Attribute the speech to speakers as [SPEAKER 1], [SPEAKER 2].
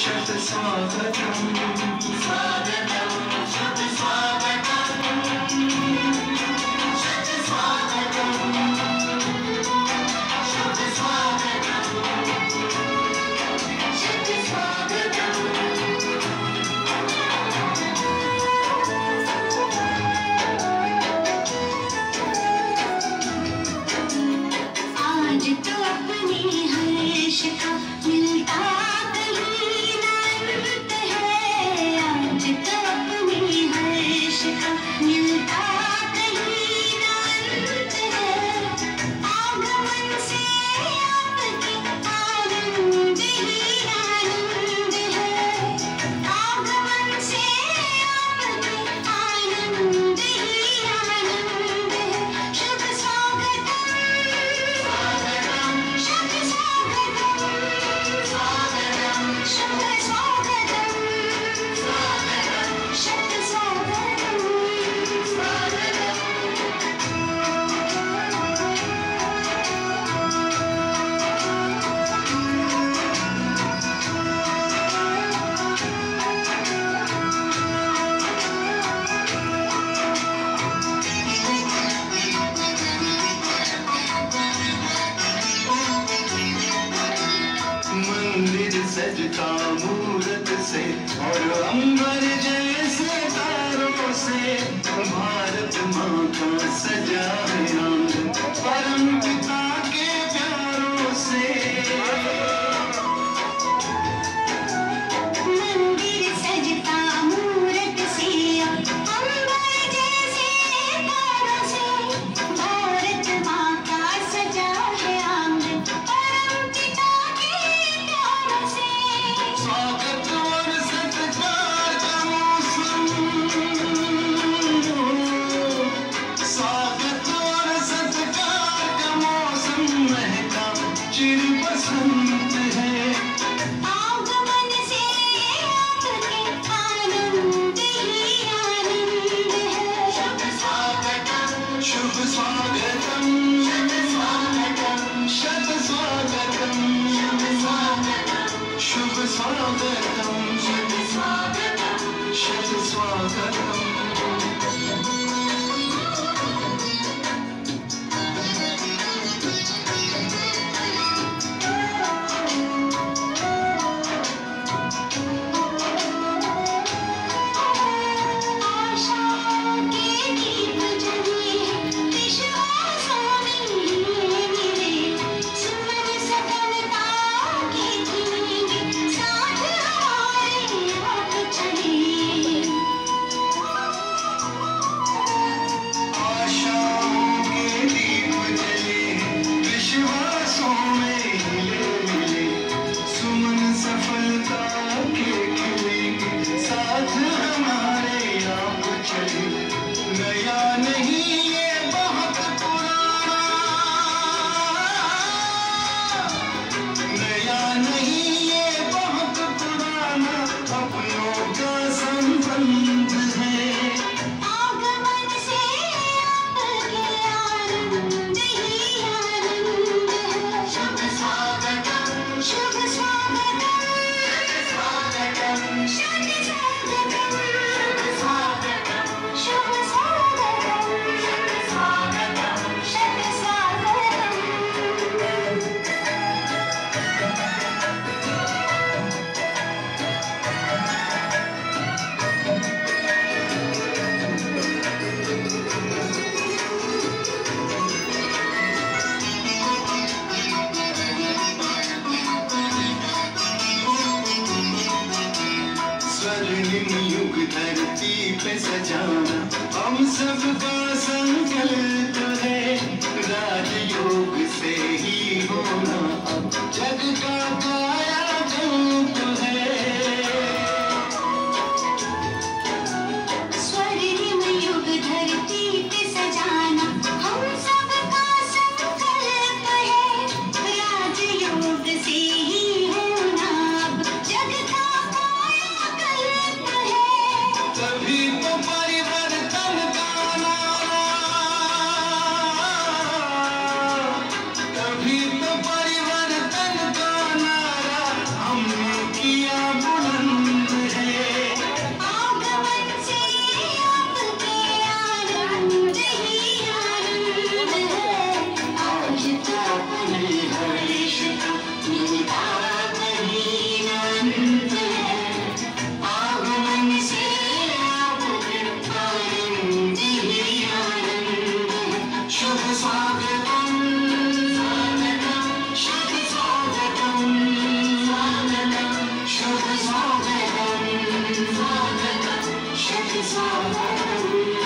[SPEAKER 1] षट् साधन सजता मूरत से और अंबर जैसे तारों से भारत माता को सजा Shabbat Shalom.
[SPEAKER 2] Shabbat
[SPEAKER 1] Shalom. that Shalom. खुशी पे सजाना हम सब सबका संकल्प है राजयोग से ही होना। जग का Check this out,